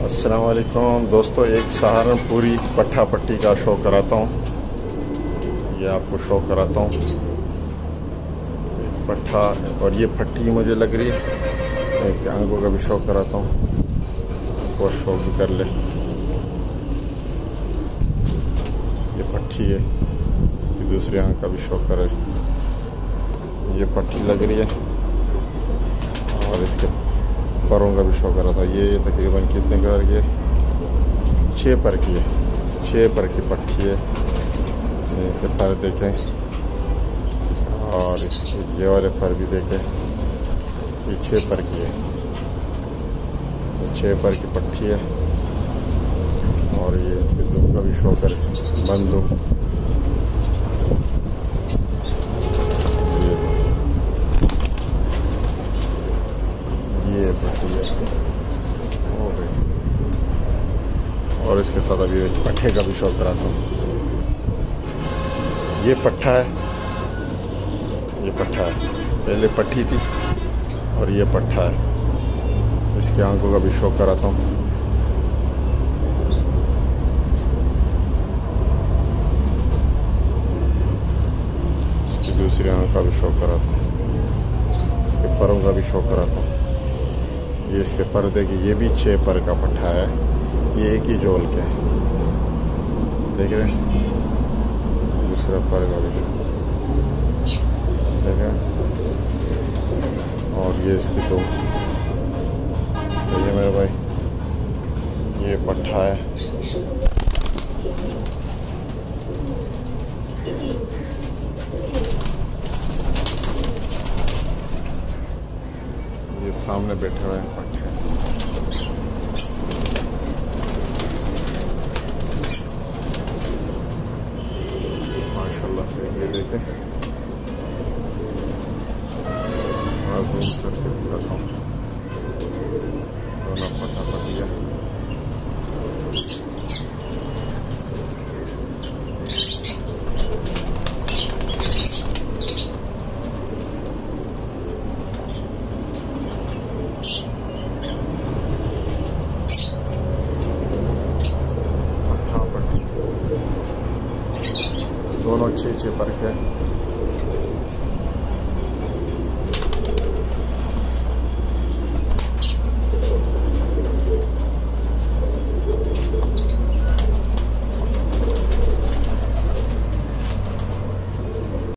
अस्सलाम वालेकुम दोस्तों, एक सहारनपुरी पट्टा पट्टी का शो कराता हूँ। ये आपको शो कराता हूँ। पट्टा और ये पट्टी मुझे लग रही है। इसके आँखों का भी शो कराता हूँ। वो शो भी कर ले। ये पट्टी है। ये दूसरे आँख का भी शो करे। ये पट्टी लग रही है। और इसके परों का भी शौक रहा था। ये तकरीबन कितने घर ये? छः पर की है। छः पर की पट्टी है। ये पर देखें। और इसके ये वाले पर भी देखें। ये छः पर की है। छः पर की पट्टी है। और ये इसके दुम का भी शौक है। बंदूक ये पट्टी है और इसके साथ अभी पट्टे का भी शौक कराता हूँ। ये पट्टा है। ये पट्टा है। पहले पट्टी थी और ये पट्टा है। इसके आँखों का भी शौक कराता हूँ। दूसरी आँख का भी शौक कराता हूँ। इसके परों का भी शौक कराता हूँ। ये इसके पर्दे की ये भी छः पर का पट्ठा है। ये एक ही जोल के हैं। देख रहे हैं? दूसरा पर का भी। देखें? और ये इसकी दो। देखिए मेरे भाई, ये पट्ठा है ये सामने बैठे हुए हैं। पट्टे माशाल्लाह से ये देखें। घूम करके हूँ दोनों पट्टा पटिया दोनों अच्छे अच्छे पर के